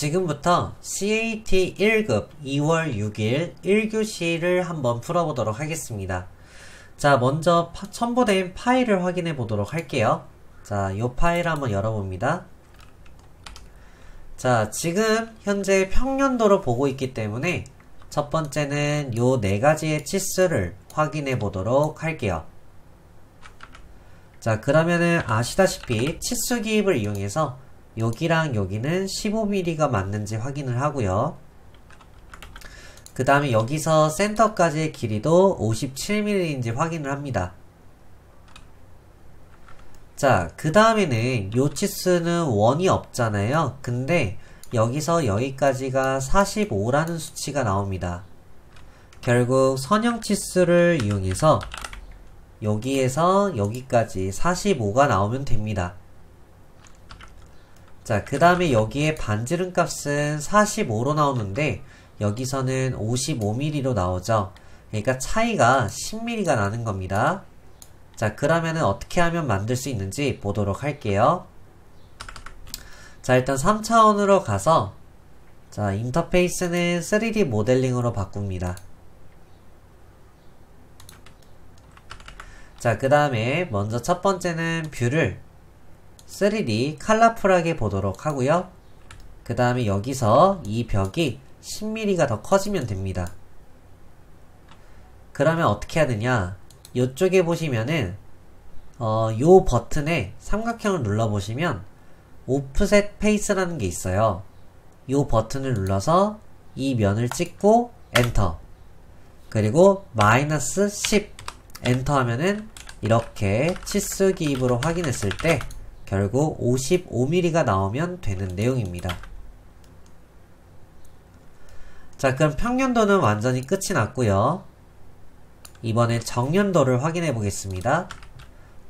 지금부터 CAT 1급 2월 6일 1교시를 한번 풀어보도록 하겠습니다. 자, 먼저 파, 첨부된 파일을 확인해 보도록 할게요. 자, 이 파일 한번 열어봅니다. 자, 지금 현재 평년도로 보고 있기 때문에 첫 번째는 요 네 가지의 치수를 확인해 보도록 할게요. 자, 그러면은 아시다시피 치수 기입을 이용해서 여기랑 여기는 15mm가 맞는지 확인을 하고요. 그 다음에 여기서 센터까지의 길이도 57mm인지 확인을 합니다. 자, 그 다음에는 요 치수는 원이 없잖아요. 근데 여기서 여기까지가 45라는 수치가 나옵니다. 결국 선형 치수를 이용해서 여기에서 여기까지 45가 나오면 됩니다. 자, 그 다음에 여기에 반지름 값은 45로 나오는데 여기서는 55mm로 나오죠. 그러니까 차이가 10mm가 나는 겁니다. 자, 그러면은 어떻게 하면 만들 수 있는지 보도록 할게요. 자, 일단 3차원으로 가서 자, 인터페이스는 3D 모델링으로 바꿉니다. 자, 그 다음에 먼저 첫 번째는 view를 3D 칼라풀하게 보도록 하고요. 그 다음에 여기서 이 벽이 10mm가 더 커지면 됩니다. 그러면 어떻게 하느냐 이쪽에 보시면은 어, 요 버튼에 삼각형을 눌러보시면 오프셋 페이스라는 게 있어요. 요 버튼을 눌러서 이 면을 찍고 엔터 그리고 마이너스 10 엔터 하면은 이렇게 치수 기입으로 확인했을 때 결국 55mm가 나오면 되는 내용입니다. 자 그럼 평면도는 완전히 끝이 났고요. 이번에 정면도를 확인해 보겠습니다.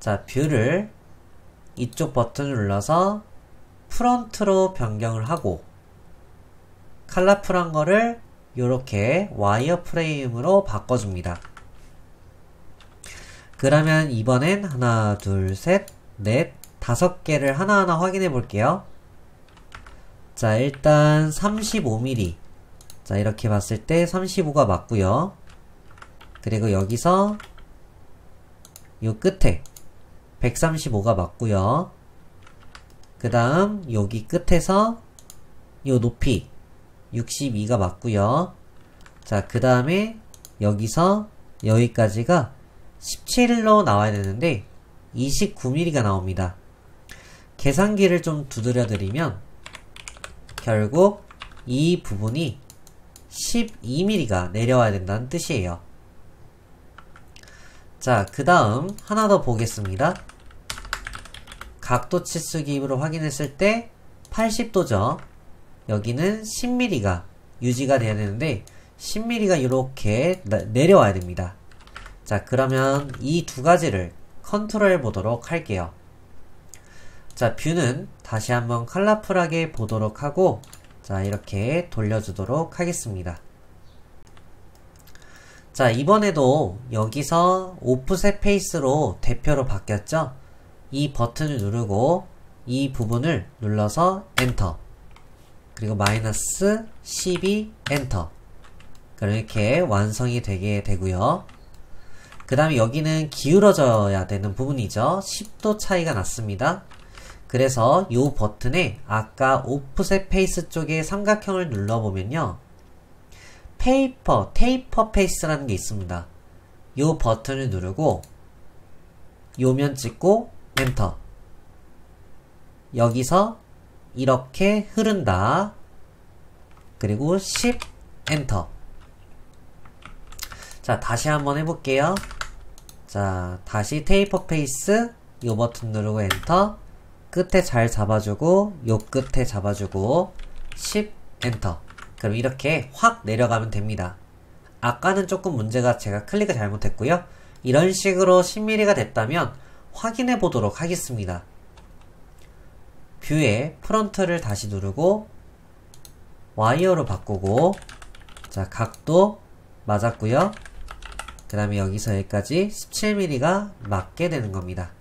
자 view를 이쪽 버튼을 눌러서 front로 변경을 하고 칼라풀한 거를 이렇게 와이어 프레임으로 바꿔줍니다. 그러면 이번엔 하나, 둘, 셋, 넷, 다섯 개를 하나하나 확인해 볼게요. 자, 일단 35mm. 자, 이렇게 봤을 때 35가 맞고요. 그리고 여기서 요 끝에 135가 맞고요. 그 다음 여기 끝에서 요 높이 62가 맞고요. 자, 그 다음에 여기서 여기까지가 17로 나와야 되는데 29mm가 나옵니다. 계산기를 좀 두드려 드리면 결국 이 부분이 12mm가 내려와야 된다는 뜻이에요. 자, 그 다음 하나 더 보겠습니다. 각도 치수 기입으로 확인했을 때 80도죠. 여기는 10mm가 유지가 돼야 되는데 10mm가 이렇게 내려와야 됩니다. 자, 그러면 이 두 가지를 컨트롤 보도록 할게요. 자, view는 다시 한번 컬러풀하게 보도록 하고 자, 이렇게 돌려주도록 하겠습니다. 자, 이번에도 여기서 offset face로 테이퍼로 바뀌었죠? 이 버튼을 누르고 이 부분을 눌러서 엔터 그리고 마이너스 12 엔터 이렇게 완성이 되게 되고요. 그 다음에 여기는 기울어져야 되는 부분이죠. 10도 차이가 났습니다. 그래서 이 버튼에 아까 offset face 쪽에 삼각형을 눌러보면요. 페이퍼, taper face라는 게 있습니다. 이 버튼을 누르고 요면 찍고 엔터 여기서 이렇게 흐른다. 그리고 10 엔터 자 다시 한번 해볼게요. 자 다시 taper face 이 버튼 누르고 엔터 끝에 잘 잡아주고 요 끝에 잡아주고 10 엔터. 그럼 이렇게 확 내려가면 됩니다. 아까는 조금 문제가 제가 클릭을 잘못했고요. 이런 식으로 10mm가 됐다면 확인해 보도록 하겠습니다. view에 front를 다시 누르고 와이어로 바꾸고 자 각도 맞았고요. 그 다음에 여기서 여기까지 17mm가 맞게 되는 겁니다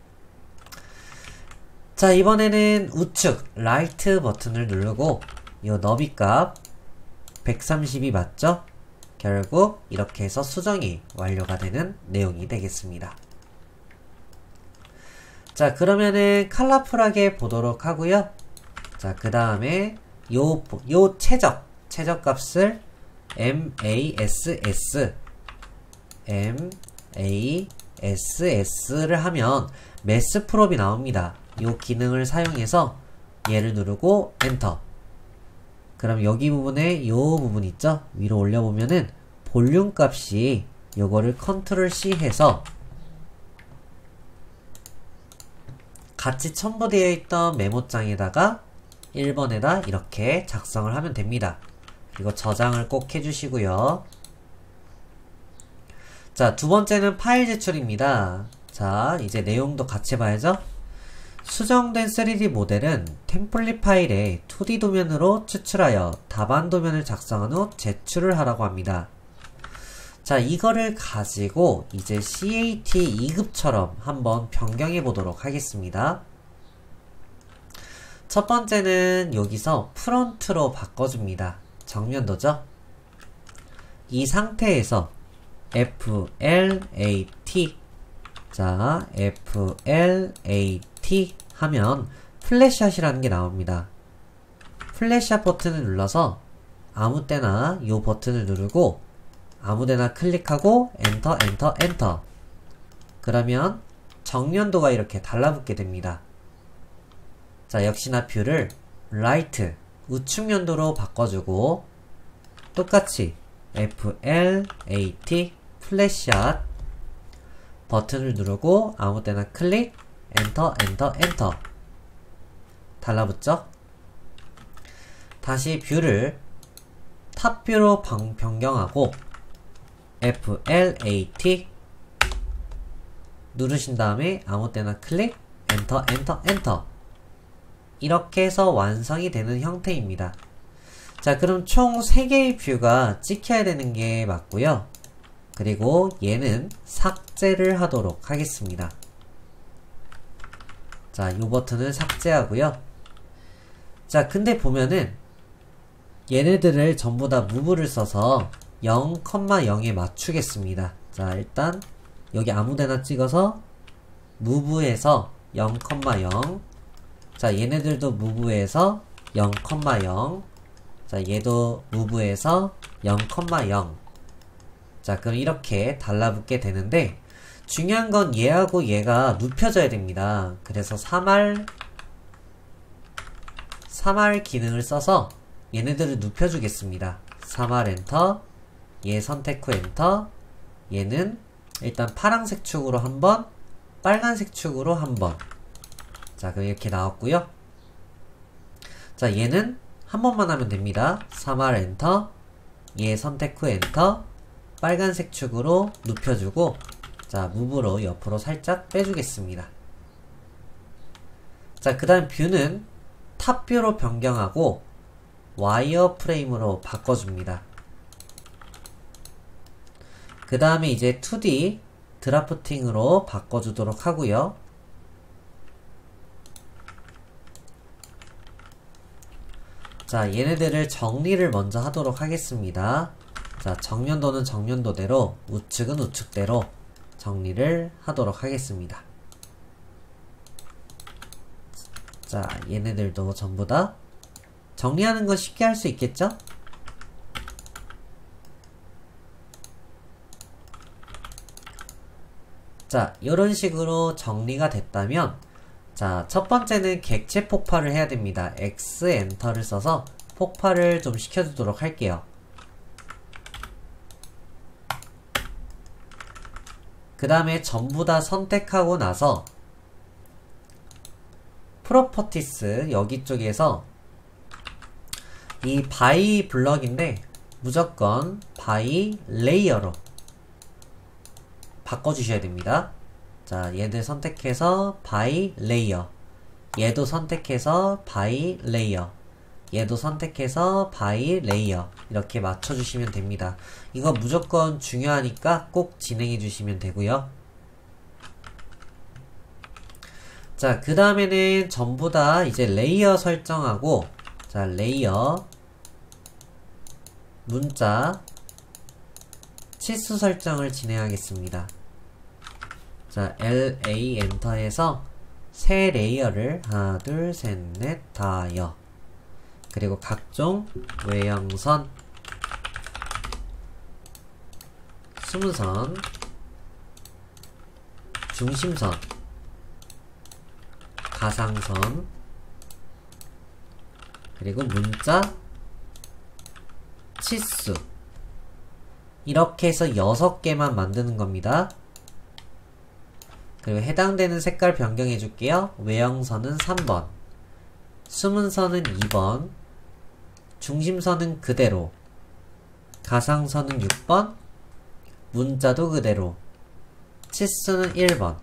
자 이번에는 우측 right 버튼을 누르고 요 너비 값 130이 맞죠? 결국 이렇게 해서 수정이 완료가 되는 내용이 되겠습니다. 자 그러면은 컬러풀하게 보도록 하고요. 자그 다음에 요, 요 최적 최적 값을 MASS MASS를 하면 매스 프롭이 나옵니다. 요 기능을 사용해서 얘를 누르고 엔터 그럼 여기 부분에 요 부분 있죠? 위로 올려보면은 볼륨 값이 요거를 control C 해서 같이 첨부되어 있던 메모장에다가 1번에다 이렇게 작성을 하면 됩니다. 그리고 저장을 꼭 해주시고요. 자, 두 번째는 파일 제출입니다. 자, 이제 내용도 같이 봐야죠? 수정된 3D 모델은 템플릿 파일에 2D 도면으로 추출하여 답안 도면을 작성한 후 제출을 하라고 합니다. 자, 이거를 가지고 이제 CAT 2급처럼 한번 변경해 보도록 하겠습니다. 첫 번째는 여기서 프론트로 바꿔줍니다. 정면도죠? 이 상태에서 FLAT 자, FLAT 하면 flatshot이라는 게 나옵니다. flatshot 버튼을 눌러서 아무 데나 이 버튼을 누르고 아무 데나 클릭하고 엔터 엔터 엔터 그러면 정면도가 이렇게 달라붙게 됩니다. 자 역시나 view를 right 우측면도로 바꿔주고 똑같이 FLAT flatshot 버튼을 누르고 아무 데나 클릭 엔터 엔터 엔터 달라붙죠? 다시 view를 top view로 변경하고 FLAT 누르신 다음에 아무 데나 클릭 엔터 엔터 엔터 이렇게 해서 완성이 되는 형태입니다. 자 그럼 총 3개의 view가 찍혀야 되는 게 맞고요. 그리고 얘는 삭제를 하도록 하겠습니다. 자, 이 버튼을 삭제하고요. 자, 근데 보면은 얘네들을 전부 다 move를 써서 0,0에 맞추겠습니다. 자, 일단 여기 아무데나 찍어서 무브에서 0,0 자, 얘네들도 무브에서 0,0 자, 얘도 무브에서 0,0 자, 그럼 이렇게 달라붙게 되는데 중요한 건 얘하고 얘가 눕혀져야 됩니다. 그래서 3할 3할 기능을 써서 얘네들을 눕혀주겠습니다. 3할 엔터 얘 선택 후 엔터 얘는 일단 파란색 축으로 한번 빨간색 축으로 한번 자 그럼 이렇게 나왔고요 자 얘는 한 번만 하면 됩니다 3R 엔터 얘 선택 후 엔터 빨간색 축으로 눕혀주고 자 move로 옆으로 살짝 빼주겠습니다 자그 다음 view는 top view로 변경하고 와이어 프레임으로 바꿔줍니다 그 다음에 이제 2D 드라프팅으로 바꿔주도록 하고요. 자, 얘네들을 정리를 먼저 하도록 하겠습니다. 자, 정면도는 정면도대로, 우측은 우측대로 정리를 하도록 하겠습니다. 자, 얘네들도 전부 다 정리하는 건 쉽게 할 수 있겠죠? 자, 이런 식으로 정리가 됐다면 자, 첫 번째는 객체 폭발을 해야 됩니다. X 엔터를 써서 폭발을 좀 시켜주도록 할게요. 그 다음에 전부 다 선택하고 나서 properties 여기 쪽에서 이 by block인데 무조건 by layer로 바꿔주셔야 됩니다. 자, 얘들 선택해서 by layer. 얘도 선택해서 by layer. 얘도 선택해서 by layer. 이렇게 맞춰주시면 됩니다. 이거 무조건 중요하니까 꼭 진행해 주시면 되고요. 자, 그 다음에는 전부 다 이제 layer 설정하고 자, layer, 문자, 치수 설정을 진행하겠습니다. 자, LA 엔터해서 새 layer를 하나, 둘, 셋, 넷, 다섯. 그리고 각종 외형선, 숨은선, 중심선, 가상선, 그리고 문자, 치수. 이렇게 해서 6개만 만드는 겁니다. 그리고 해당되는 색깔 변경해 줄게요. 외형선은 3번, 수문선은 2번, 중심선은 그대로, 가상선은 6번, 문자도 그대로, 치수는 1번.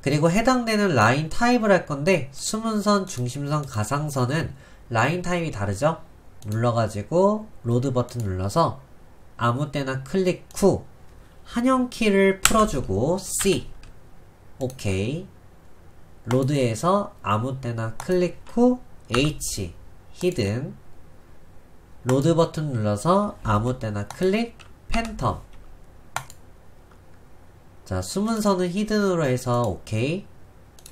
그리고 해당되는 line type을 할 건데 숨은선, 중심선, 가상선은 line type이 다르죠? 눌러가지고 load 버튼 눌러서 아무 데나 클릭 후 한영키를 풀어주고 C OK load에서 아무 데나 클릭 후 H hidden load 버튼 눌러서 아무 데나 클릭 팬텀. 자 숨은선은 hidden으로 해서 OK.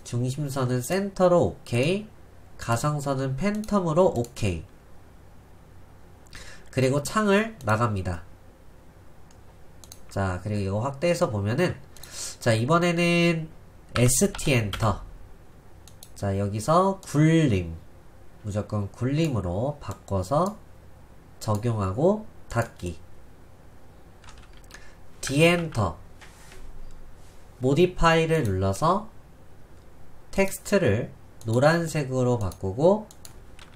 중심선은 center로 OK. 가상선은 phantom으로 OK. 그리고 창을 나갑니다. 자 그리고 이거 확대해서 보면은 자 이번에는 ST 엔터 자 여기서 굴림 무조건 굴림으로 바꿔서 적용하고 닫기. D 엔터. modify를 눌러서 텍스트를 노란색으로 바꾸고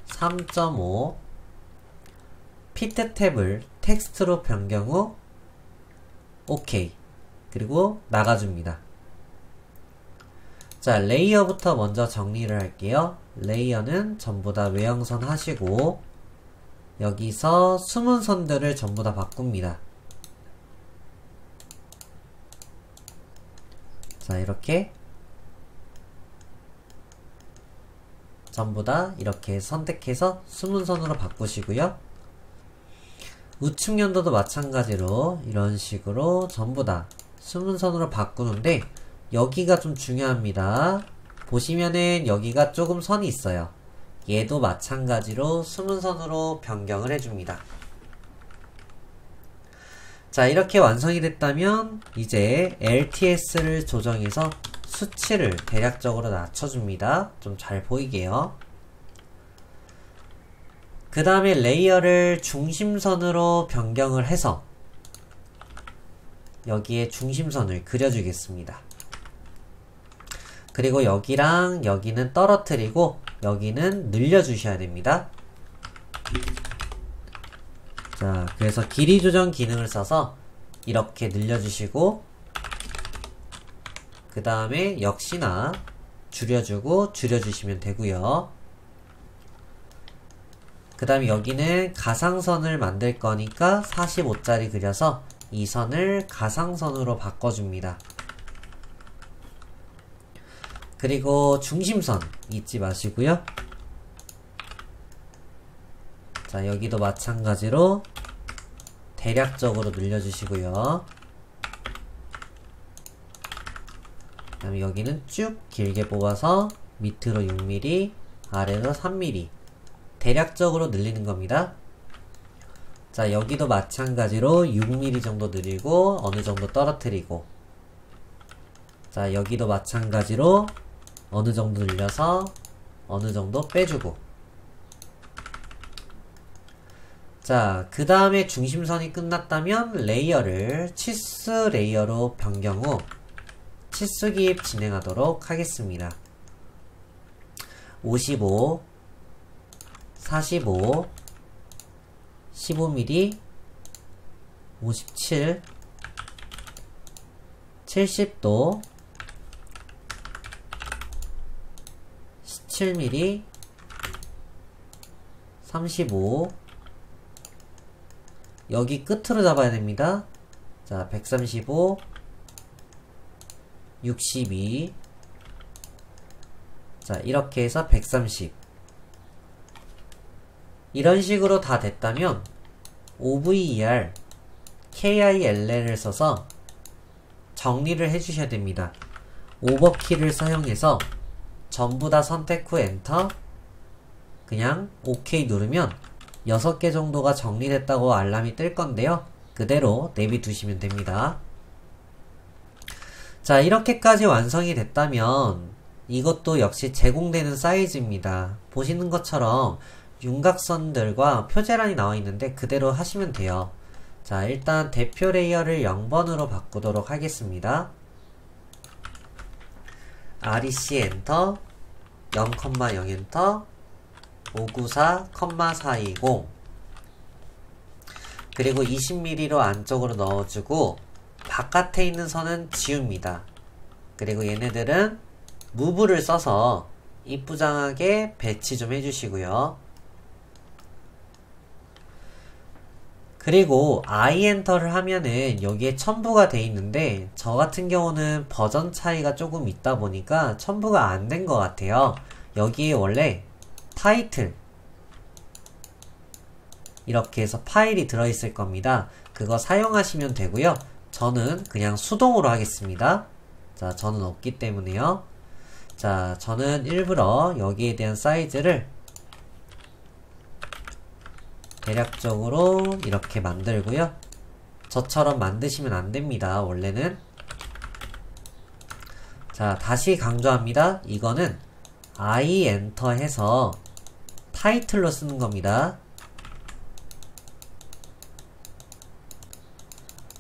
3.5 fit 탭을 텍스트로 변경 후 OK 그리고 나가줍니다. 자 레이어부터 먼저 정리를 할게요 레이어는 전부 다 외형선 하시고 여기서 숨은 선들을 전부 다 바꿉니다 자 이렇게 전부 다 이렇게 선택해서 숨은 선으로 바꾸시고요 우측 연도도 마찬가지로 이런 식으로 전부 다 수문선으로 바꾸는데 여기가 좀 중요합니다. 보시면은 여기가 조금 선이 있어요. 얘도 마찬가지로 수문선으로 변경을 해줍니다. 자 이렇게 완성이 됐다면 이제 LTS를 조정해서 수치를 대략적으로 낮춰줍니다. 좀 잘 보이게요. 그 다음에 레이어를 중심선으로 변경을 해서 여기에 중심선을 그려주겠습니다. 그리고 여기랑 여기는 떨어뜨리고 여기는 늘려주셔야 됩니다. 자, 그래서 길이 조정 기능을 써서 이렇게 늘려주시고 그 다음에 역시나 줄여주고 줄여주시면 되고요. 그 다음에 여기는 가상선을 만들 거니까 45짜리 그려서 이 선을 가상선으로 바꿔줍니다. 그리고 중심선 잊지 마시고요. 자 여기도 마찬가지로 대략적으로 늘려주시고요. 그 다음에 여기는 쭉 길게 뽑아서 밑으로 6mm 아래로 3mm 대략적으로 늘리는 겁니다. 자 여기도 마찬가지로 6mm 정도 늘리고 어느 정도 떨어뜨리고 자 여기도 마찬가지로 어느 정도 늘려서 어느 정도 빼주고. 자 그 다음에 중심선이 끝났다면 레이어를 치수 레이어로 변경 후 치수 기입 진행하도록 하겠습니다. 55 45 15mm 57 70도 17mm 35 여기 끝으로 잡아야 됩니다. 자, 135 62 자, 이렇게 해서 130 이런 식으로 다 됐다면 over KILL을 써서 정리를 해주셔야 됩니다. 오버키를 사용해서 전부 다 선택 후 엔터 그냥 OK 누르면 6개 정도가 정리됐다고 알람이 뜰 건데요. 그대로 내비두시면 됩니다. 자 이렇게까지 완성이 됐다면 이것도 역시 제공되는 사이즈입니다. 보시는 것처럼 윤곽선들과 표제란이 나와 있는데 그대로 하시면 돼요. 자 일단 대표 레이어를 0번으로 바꾸도록 하겠습니다. REC 엔터 0,0 엔터 594,420 그리고 20mm로 안쪽으로 넣어주고 바깥에 있는 선은 지웁니다. 그리고 얘네들은 move를 써서 이쁘장하게 배치 좀 해주시고요. 그리고 I 엔터를 하면은 여기에 첨부가 돼 있는데 저 같은 경우는 버전 차이가 조금 있다 보니까 첨부가 안 된 것 같아요. 여기에 원래 타이틀 이렇게 해서 파일이 들어있을 겁니다. 그거 사용하시면 되고요. 저는 그냥 수동으로 하겠습니다. 자, 저는 없기 때문에요. 자, 저는 일부러 여기에 대한 사이즈를 대략적으로 이렇게 만들고요. 저처럼 만드시면 안됩니다. 원래는 자 다시 강조합니다. 이거는 I 엔터 해서 타이틀로 쓰는 겁니다.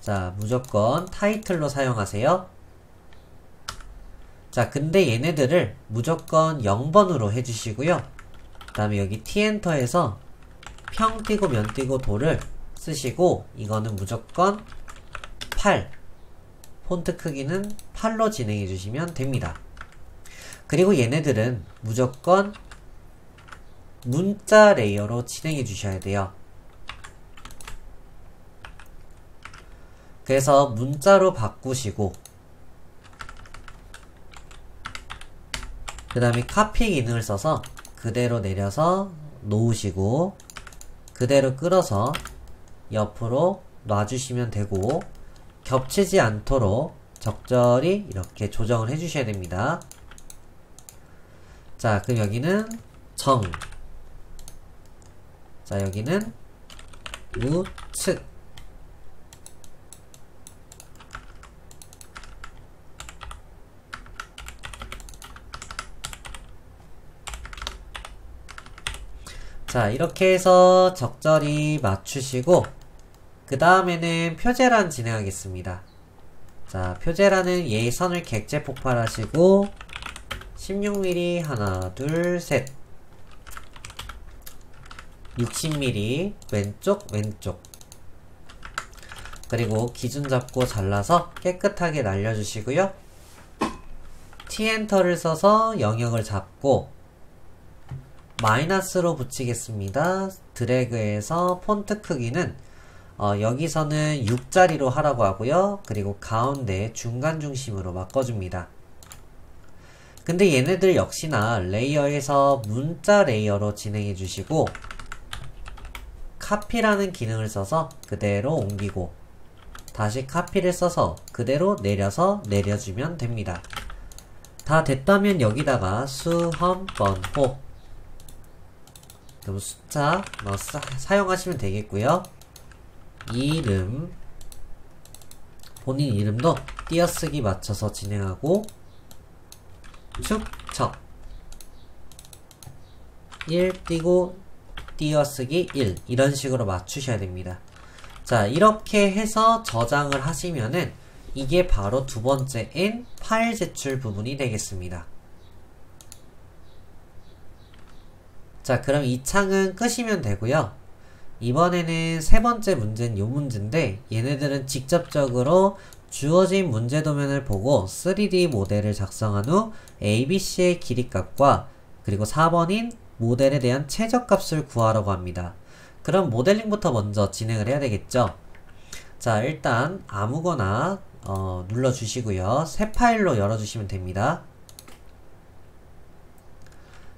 자 무조건 타이틀로 사용하세요. 자 근데 얘네들을 무조건 0번으로 해주시고요. 그 다음에 여기 T 엔터에서 평 띄고 면 띄고 도를 쓰시고 이거는 무조건 8 폰트 크기는 8로 진행해 주시면 됩니다. 그리고 얘네들은 무조건 문자 레이어로 진행해 주셔야 돼요. 그래서 문자로 바꾸시고 그 다음에 카피 기능을 써서 그대로 내려서 놓으시고 그대로 끌어서 옆으로 놔주시면 되고 겹치지 않도록 적절히 이렇게 조정을 해주셔야 됩니다. 자, 그럼 여기는 정. 자, 여기는 우측. 자 이렇게 해서 적절히 맞추시고 그 다음에는 표제란 진행하겠습니다. 자 표제란은 예선을 객체 폭발하시고 16mm 하나 둘셋 60mm 왼쪽 왼쪽 그리고 기준 잡고 잘라서 깨끗하게 날려주시고요. T 엔터를 써서 영역을 잡고 마이너스로 붙이겠습니다. 드래그해서 폰트 크기는 어, 여기서는 6자리로 하라고 하고요. 그리고 가운데 중간 중심으로 바꿔줍니다. 근데 얘네들 역시나 레이어에서 문자 레이어로 진행해 주시고 카피라는 기능을 써서 그대로 옮기고 다시 카피를 써서 그대로 내려서 내려주면 됩니다. 다 됐다면 여기다가 수험번호 그럼 숫자 뭐 사, 사용하시면 되겠고요. 이름. 본인 이름도 띄어쓰기 맞춰서 진행하고 축척. 1 띄고 띄어쓰기 1 이런 식으로 맞추셔야 됩니다. 자 이렇게 해서 저장을 하시면은 이게 바로 두 번째인 파일 제출 부분이 되겠습니다 자 그럼 이 창은 끄시면 되고요 이번에는 세 번째 문제는 요 문제인데 얘네들은 직접적으로 주어진 문제 도면을 보고 3D 모델을 작성한 후 ABC의 길이값과 그리고 4번인 모델에 대한 최저값을 구하라고 합니다. 그럼 모델링부터 먼저 진행을 해야 되겠죠. 자 일단 아무거나 어, 눌러주시고요. 새 파일로 열어주시면 됩니다.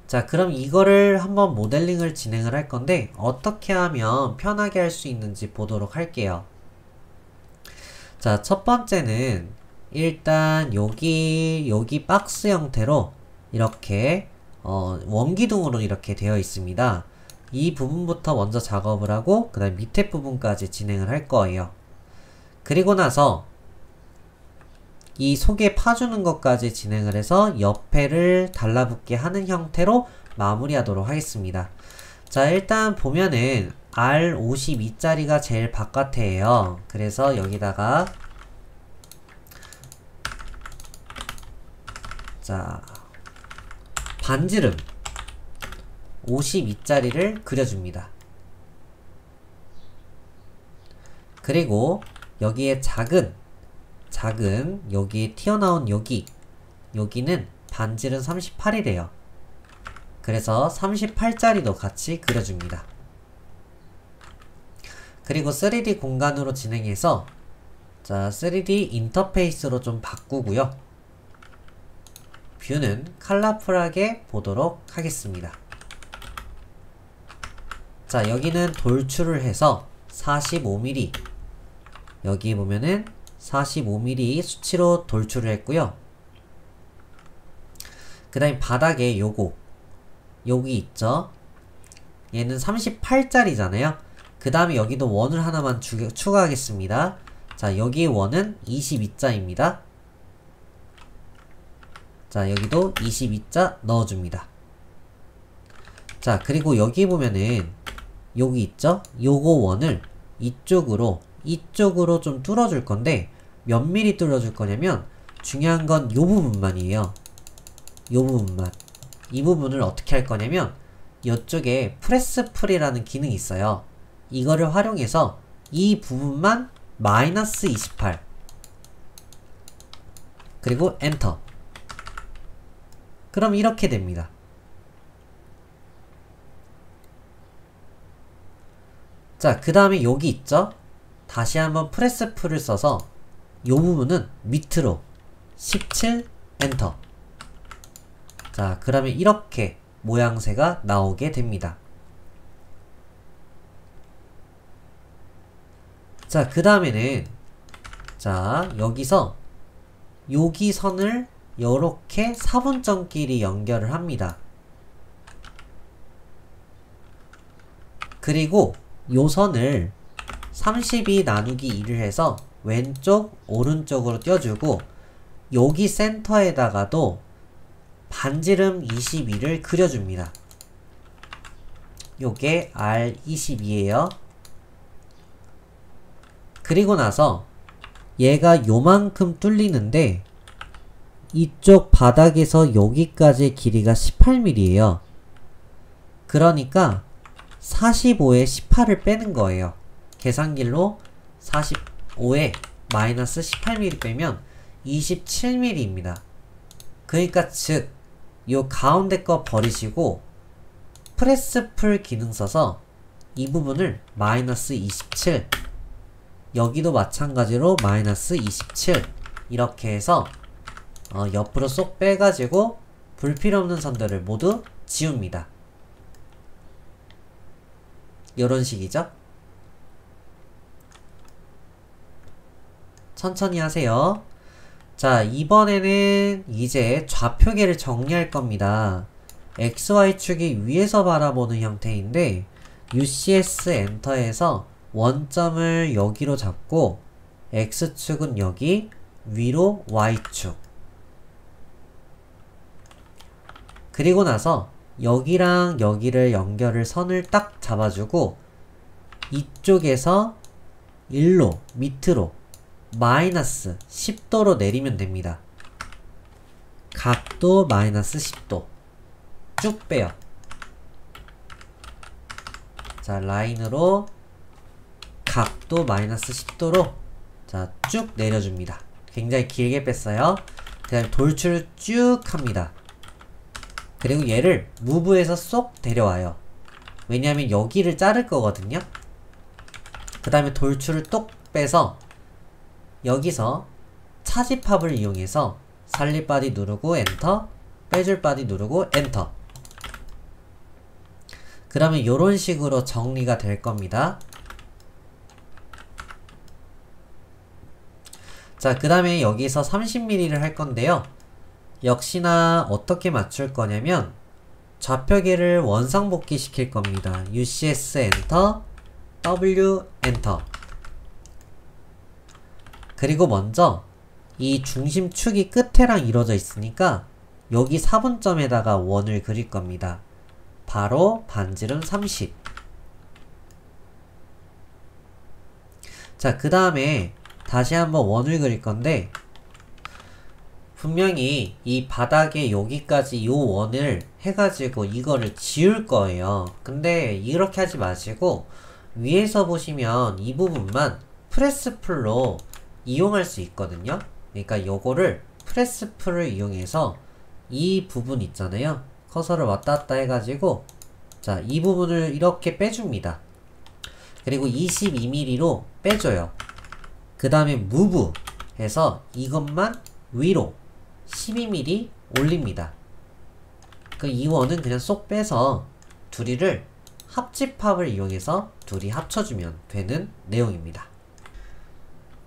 자, 그럼 이거를 한번 모델링을 진행을 할 건데 어떻게 하면 편하게 할 수 있는지 보도록 할게요. 자, 첫 번째는 일단 여기 여기 박스 형태로 이렇게 어, 원기둥으로 이렇게 되어 있습니다. 이 부분부터 먼저 작업을 하고 그 다음 밑에 부분까지 진행을 할 거예요. 그리고 나서 이 속에 파주는 것까지 진행을 해서 옆에를 달라붙게 하는 형태로 마무리하도록 하겠습니다. 자 일단 보면은 R52짜리가 제일 바깥에요. 그래서 여기다가 자 반지름 52짜리를 그려줍니다. 그리고 여기에 작은 작은 여기에 튀어나온 여기 여기는 반지름 38이래요. 그래서 38짜리도 같이 그려줍니다. 그리고 3D 공간으로 진행해서 자 3D 인터페이스로 좀 바꾸고요. 뷰는 컬러풀하게 보도록 하겠습니다. 자 여기는 돌출을 해서 45mm 여기 보면은 45mm 수치로 돌출을 했고요. 그 다음에 바닥에 요거 여기 있죠. 얘는 38짜리잖아요. 그 다음에 여기도 원을 하나만 주, 추가하겠습니다. 자 여기 원은 22자입니다. 자 여기도 22자 넣어줍니다. 자 그리고 여기 보면은 여기 있죠? 요거 원을 이쪽으로 이쪽으로 좀 뚫어줄 건데 몇 미리 뚫어줄 거냐면 중요한 건요 부분만이에요. 요 부분만. 이 부분을 어떻게 할 거냐면 이쪽에 프레스 풀이라는 기능이 있어요. 이거를 활용해서 이 부분만 마이너스 28 그리고 엔터 그럼 이렇게 됩니다. 자, 그 다음에 여기 있죠? 다시 한번 press pull을 써서 이 부분은 밑으로 17 엔터. 자 그러면 이렇게 모양새가 나오게 됩니다. 자그 다음에는 자 여기서 여기 선을 이렇게 사분점끼리 연결을 합니다. 그리고 요 선을 32 나누기 2를 해서 왼쪽 오른쪽으로 띄워주고 여기 센터에다가도 반지름 22를 그려줍니다. 요게 R22예요. 그리고 나서 얘가 요만큼 뚫리는데 이쪽 바닥에서 여기까지 길이가 18mm예요. 그러니까 45에 18을 빼는 거예요. 계산길로 45에 마이너스 18mm 빼면 27mm입니다. 그러니까 즉, 요 가운데 거 버리시고 press pull 기능 써서 이 부분을 마이너스 27 여기도 마찬가지로 마이너스 27 이렇게 해서 어, 옆으로 쏙 빼가지고 불필요 없는 선들을 모두 지웁니다. 이런 식이죠. 천천히 하세요. 자, 이번에는 이제 좌표계를 정리할 겁니다. XY축이 위에서 바라보는 형태인데 UCS 엔터에서 원점을 여기로 잡고 X축은 여기, 위로 Y축. 그리고 나서 여기랑 여기를 연결을 선을 딱 잡아주고 이쪽에서 일로 밑으로 마이너스 10도로 내리면 됩니다. 각도 마이너스 10도 쭉 빼요. 자 라인으로 각도 마이너스 10도로 자 쭉 내려줍니다. 굉장히 길게 뺐어요. 그 다음에 돌출을 쭉 합니다. 그리고 얘를 무브에서 쏙 데려와요. 왜냐하면 여기를 자를 거거든요. 그 다음에 돌출을 똑 빼서 여기서 차집합을 이용해서 살릴 body 누르고 엔터 빼줄 body 누르고 엔터 그러면 이런 식으로 정리가 될 겁니다. 자, 그 다음에 여기서 30mm를 할 건데요. 역시나 어떻게 맞출 거냐면 좌표계를 원상복귀 시킬 겁니다. UCS 엔터, W 엔터. 그리고 먼저 이 중심축이 끝에랑 이루어져 있으니까 여기 4분점에다가 원을 그릴 겁니다. 바로 반지름 30. 자, 그 다음에 다시 한번 원을 그릴 건데 분명히 이 바닥에 여기까지 요 원을 해가지고 이거를 지울 거예요. 근데 이렇게 하지 마시고 위에서 보시면 이 부분만 프레스풀로 이용할 수 있거든요. 그러니까 요거를 프레스풀을 이용해서 이 부분 있잖아요. 커서를 왔다 갔다 해가지고 자, 이 부분을 이렇게 빼줍니다. 그리고 22mm로 빼줘요. 그 다음에 move 해서 이것만 위로 12mm 올립니다. 그 이 원은 그냥 쏙 빼서 둘이를 합집합을 이용해서 둘이 합쳐주면 되는 내용입니다.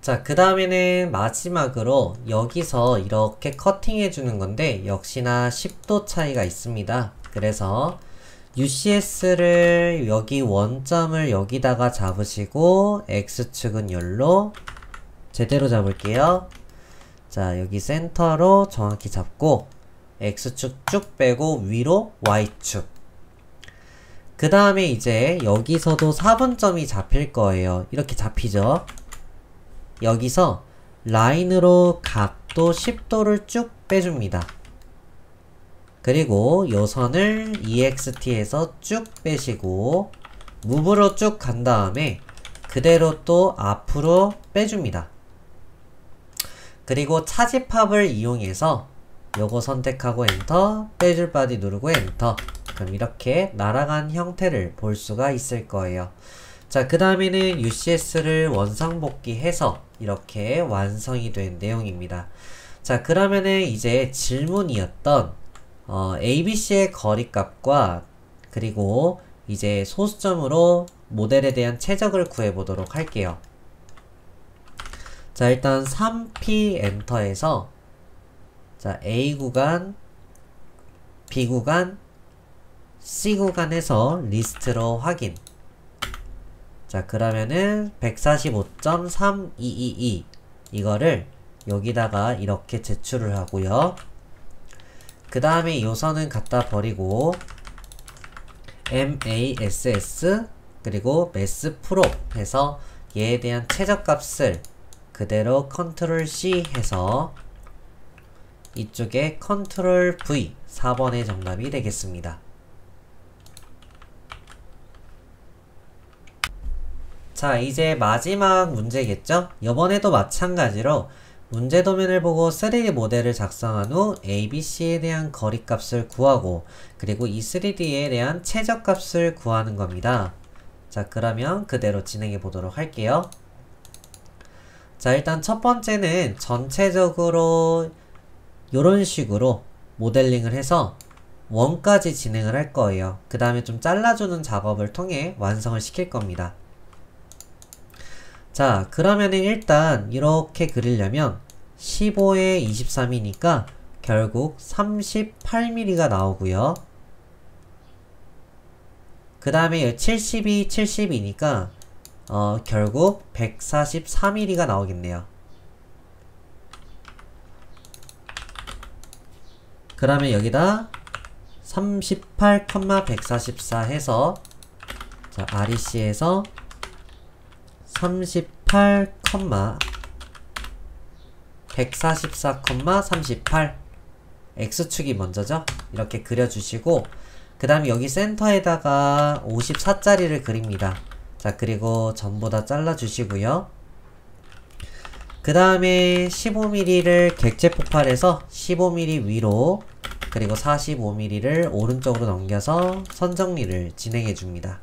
자, 그 다음에는 마지막으로 여기서 이렇게 커팅해 주는 건데 역시나 10도 차이가 있습니다. 그래서 UCS를 여기 원점을 여기다가 잡으시고 X축은 열로 제대로 잡을게요. 자, 여기 센터로 정확히 잡고 X축 쭉 빼고 위로 Y축. 그 다음에 이제 여기서도 4분점이 잡힐 거예요. 이렇게 잡히죠? 여기서 라인으로 각도 10도를 쭉 빼줍니다. 그리고 요 선을 EXT에서 쭉 빼시고 move로 쭉 간 다음에 그대로 또 앞으로 빼줍니다. 그리고 차집합을 이용해서 요거 선택하고 엔터 빼줄 body 누르고 엔터 그럼 이렇게 날아간 형태를 볼 수가 있을 거예요. 자, 그 다음에는 UCS를 원상복귀해서 이렇게 완성이 된 내용입니다. 자, 그러면은 이제 질문이었던 어, ABC의 거리값과 그리고 이제 소수점으로 모델에 대한 최적을 구해보도록 할게요. 자, 일단 3P 엔터에서 자, A 구간, B 구간, C 구간에서 리스트로 확인. 자, 그러면은 145.3222 이거를 여기다가 이렇게 제출을 하고요. 그 다음에 요선은 갖다 버리고 MASS 그리고 massprop 해서 얘에 대한 체적값을 그대로 컨트롤 C 해서 이쪽에 컨트롤 V 4번의 정답이 되겠습니다. 자 이제 마지막 문제겠죠? 이번에도 마찬가지로 문제 도면을 보고 3D 모델을 작성한 후 ABC에 대한 거리값을 구하고 그리고 이 3D에 대한 최저값을 구하는 겁니다. 자 그러면 그대로 진행해 보도록 할게요. 자 일단 첫 번째는 전체적으로 이런 식으로 모델링을 해서 원까지 진행을 할 거예요. 그 다음에 좀 잘라주는 작업을 통해 완성을 시킬 겁니다. 자 그러면은 일단 이렇게 그리려면 15에 23이니까 결국 38mm가 나오고요. 그 다음에 72, 70이니까 어, 결국 143mm가 나오겠네요. 그 다음에 여기다 38,144 해서 자 REC에서 38, 144,38 X축이 먼저죠? 이렇게 그려주시고 그 다음에 여기 센터에다가 54짜리를 그립니다. 자 그리고 전부 다 잘라주시고요. 그 다음에 15mm를 객체 폭발해서 15mm 위로 그리고 45mm를 오른쪽으로 넘겨서 선정리를 진행해 줍니다.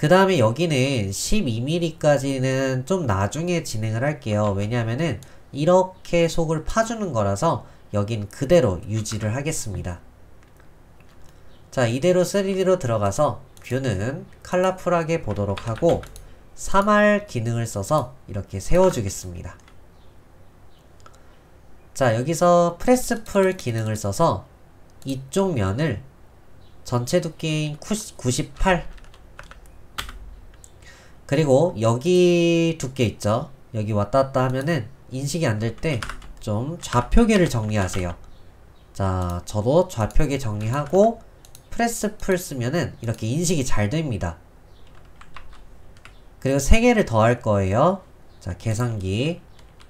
그 다음에 여기는 12mm까지는 좀 나중에 진행을 할게요. 왜냐면은 이렇게 속을 파주는 거라서 여긴 그대로 유지를 하겠습니다. 자 이대로 3D로 들어가서 뷰는 컬러풀하게 보도록 하고 3R 기능을 써서 이렇게 세워주겠습니다. 자 여기서 프레스풀 기능을 써서 이쪽 면을 전체 두께인 98 그리고 여기 두께 있죠? 여기 왔다 갔다 하면은 인식이 안 될 때 좀 좌표계를 정리하세요. 자 저도 좌표계 정리하고 presspull 쓰면은 이렇게 인식이 잘 됩니다. 그리고 3개를 더 할 거예요. 자 계산기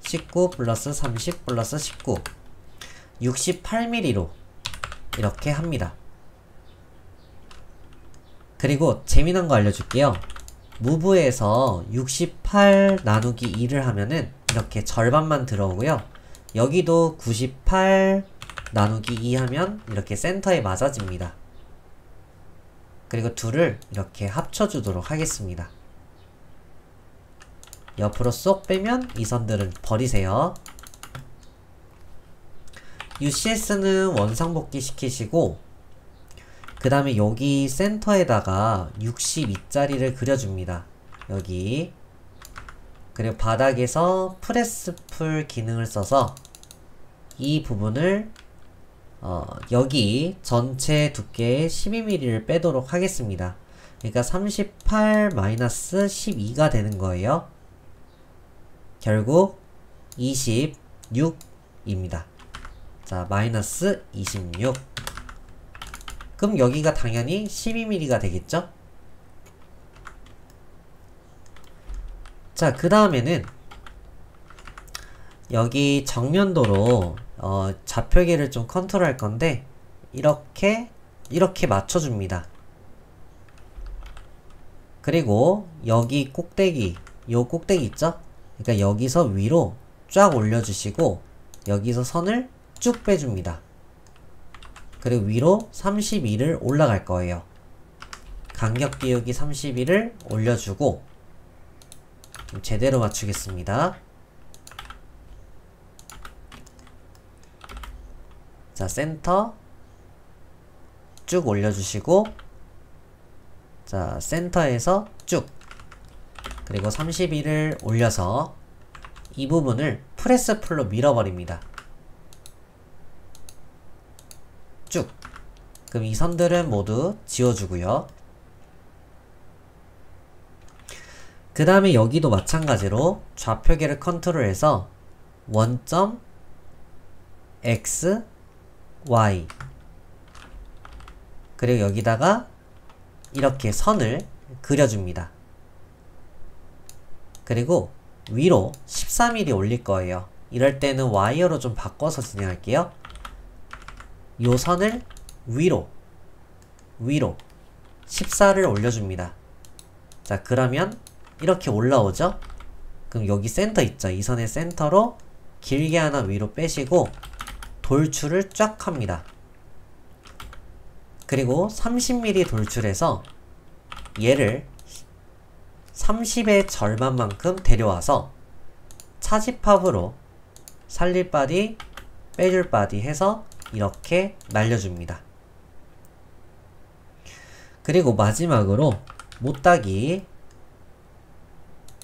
19 플러스 30 플러스 19 68mm로 이렇게 합니다. 그리고 재미난 거 알려줄게요 무브에서 68 나누기 2를 하면은 이렇게 절반만 들어오고요. 여기도 98 나누기 2 하면 이렇게 센터에 맞아집니다. 그리고 둘을 이렇게 합쳐주도록 하겠습니다. 옆으로 쏙 빼면 이 선들은 버리세요. UCS는 원상복귀 시키시고 그 다음에 여기 센터에다가 62짜리를 그려줍니다. 여기 그리고 바닥에서 프레스풀 기능을 써서 이 부분을 어, 여기 전체 두께의 12mm를 빼도록 하겠습니다. 그러니까 38-12가 되는 거예요. 결국 26입니다. 자, 마이너스 26. 그럼 여기가 당연히 12mm가 되겠죠? 자, 그 다음에는 여기 정면도로 어, 좌표계를 좀 컨트롤 할 건데 이렇게 이렇게 맞춰줍니다. 그리고 여기 꼭대기 요 꼭대기 있죠? 그러니까 여기서 위로 쫙 올려주시고 여기서 선을 쭉 빼줍니다. 그리고 위로 32를 올라갈 거예요. 간격 비우기 32를 올려주고 제대로 맞추겠습니다. 자, 센터 쭉 올려주시고 자, 센터에서 쭉 그리고 32를 올려서 이 부분을 presspull로 밀어버립니다. 쭉 그럼 이 선들은 모두 지워주고요. 그 다음에 여기도 마찬가지로 좌표계를 컨트롤해서 원점 x y 그리고 여기다가 이렇게 선을 그려줍니다. 그리고 위로 13mm 올릴 거예요. 이럴 때는 와이어로 좀 바꿔서 진행할게요. 요 선을 위로 위로 14를 올려줍니다. 자 그러면 이렇게 올라오죠? 그럼 여기 센터 있죠? 이 선의 센터로 길게 하나 위로 빼시고 돌출을 쫙 합니다. 그리고 30mm 돌출해서 얘를 30의 절반만큼 데려와서 차집합으로 살릴 body, 빼줄 body 해서 이렇게 날려줍니다. 그리고 마지막으로 모따기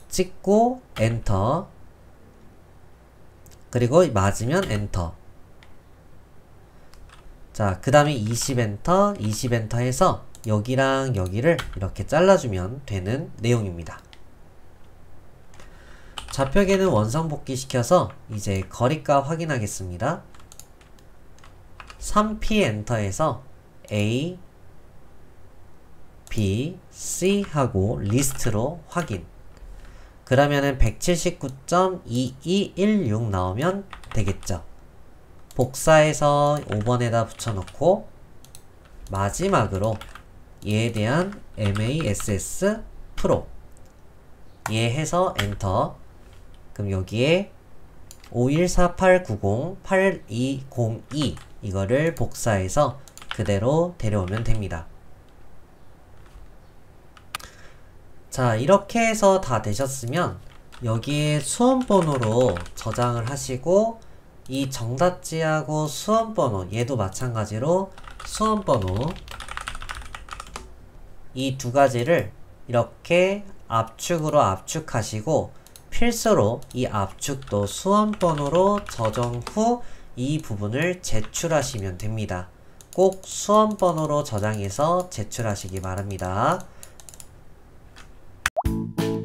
찍고 엔터 그리고 맞으면 엔터 자, 그 다음에 20 엔터, 20 엔터 해서 여기랑 여기를 이렇게 잘라주면 되는 내용입니다. 좌표계는 원상복귀 시켜서 이제 거리값 확인하겠습니다. 3P 엔터에서 A, B, C 하고 리스트로 확인 그러면은 179.2216 나오면 되겠죠. 복사해서 5번에다 붙여놓고 마지막으로 얘에 대한 MASS 프로 얘 해서 엔터 그럼 여기에 5148908202 이거를 복사해서 그대로 데려오면 됩니다. 자 이렇게 해서 다 되셨으면 여기에 수험번호로 저장을 하시고 이 정답지하고 수험번호 얘도 마찬가지로 수험번호 이 두 가지를 이렇게 압축으로 압축하시고 필수로 이 압축도 수험번호로 저장 후 이 부분을 제출하시면 됩니다. 꼭 수험번호로 저장해서 제출하시기 바랍니다. you